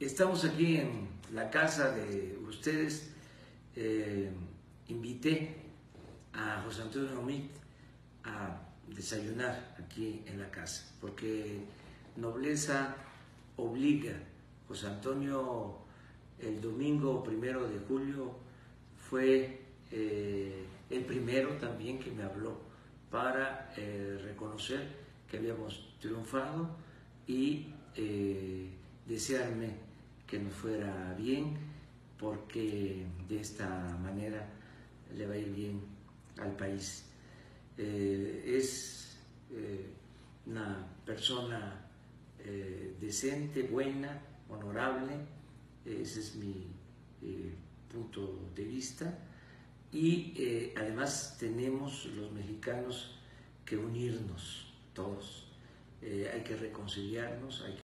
Estamos aquí en la casa de ustedes. Eh, invité a José Antonio Omid a desayunar aquí en la casa, porque nobleza obliga. José Antonio el domingo primero de julio fue eh, el primero también que me habló para eh, reconocer que habíamos triunfado y desearme que nos fuera bien, porque de esta manera le va a ir bien al país. es una persona decente, buena, honorable, ese es mi punto de vista y eh, además tenemos los mexicanos que unirnos todos, eh, hay que reconciliarnos, hay